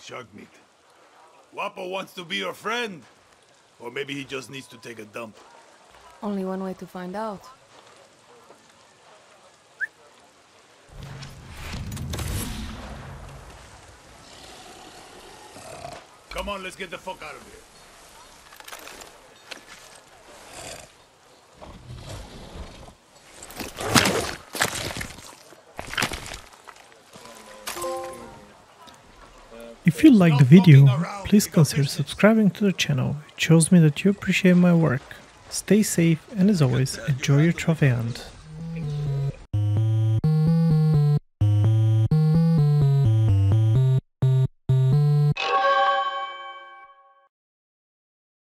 shark meat. Guapo wants to be your friend. Or maybe he just needs to take a dump. Only one way to find out. Come on, let's get the fuck out of here. If you like the video, please consider subscribing to the channel, it shows me that you appreciate my work. Stay safe and as always, enjoy your hunt.